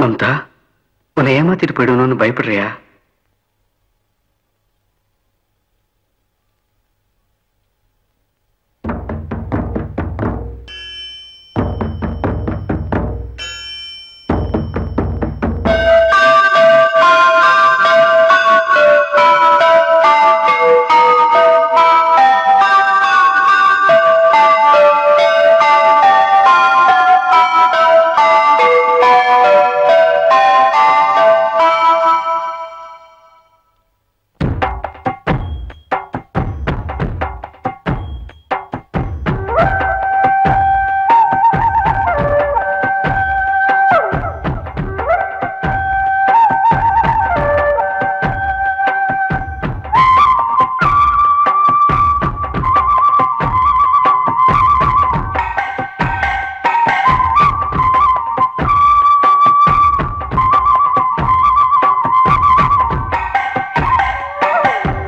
ಮಮತಾ ಉನ್ನ ಏಮಾತಿಟ್ಟು ಪಡುವನು ಭಯಪಡ್ರಿಯಾ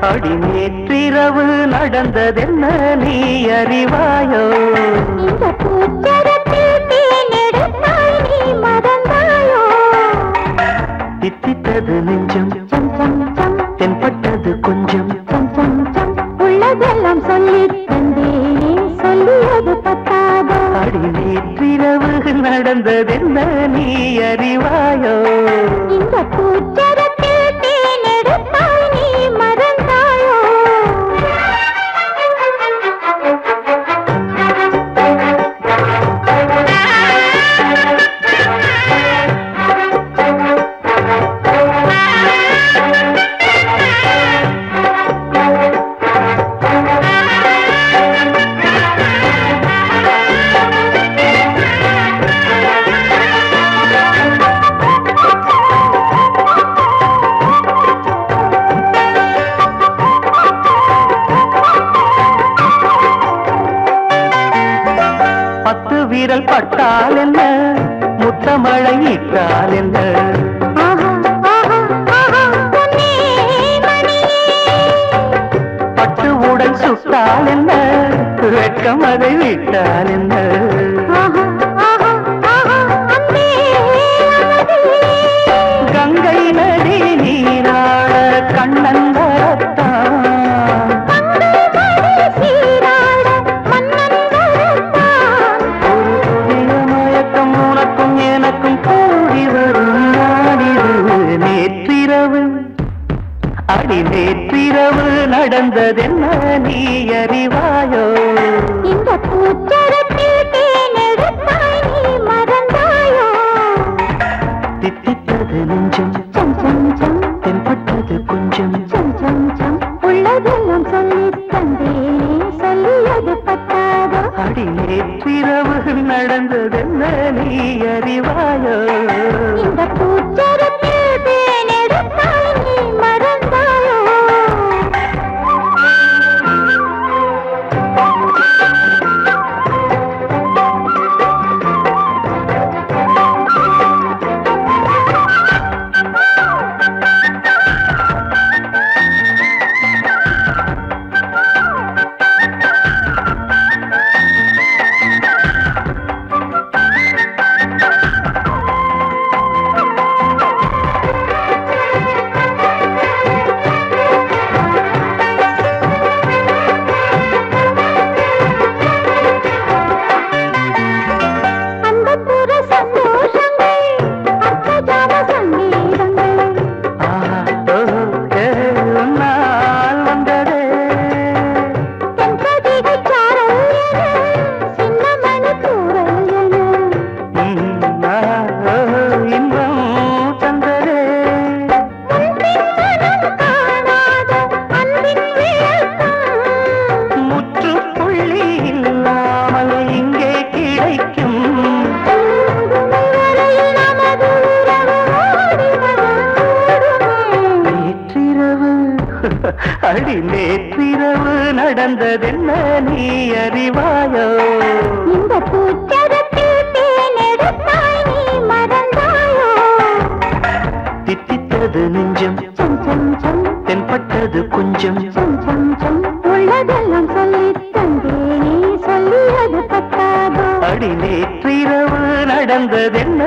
அடி நேற்றிரவு நடந்ததென்ன நீ அறிவாயோ? தித்தித்தது நெஞ்சம். சம் சம் சம். தென்பட்டது கொஞ்சம். சம் சம் சம். உள்ளதெல்லாம் சொல்லி சொல்லியது பத்தாதோ? அடி நேற்றிரவு நடந்ததென்ன நீ அறிவாயோ? இந்த பூச்சரத்தில் பட்டால் என்ன? முத்தமழை இட்டால் என்ன? பட்டு உடல் சுட்டால் என்ன? வெட்கம் அதை விட்டால் என்ன? நடந்ததென்ன நீ அறிவாயோ? இந்த பூச்சரத்தில் தேனெடுத்தாய் நீ மறந்தாயோ? தித்தித்தது நெஞ்சம். சம் சம் சம். தென்பட்டது கொஞ்சம். சம் சம் சம். உள்ளதெல்லாம் சொல்லி தந்தேனே. சொல்லியது பத்தாதோ? அடி நேற்றிரவு நடந்ததென்ன நீ அறிவாயோ? இந்த பூச்சரத்தில் நடந்ததென்ன நீ அறிவாயோ? இந்த பூச்சரத்தில் தேனெடுத்தாய் நீ மறந்தாயோ? தித்தித்தது நெஞ்சம் சம் சம் சம். தென்பட்டது கொஞ்சம். சம் சம் சம். உள்ளதெல்லாம் சொல்லி தந்தேனே சொல்லியது பத்தாதோ? அடி அடி நேற்றிரவு நடந்ததென்ன?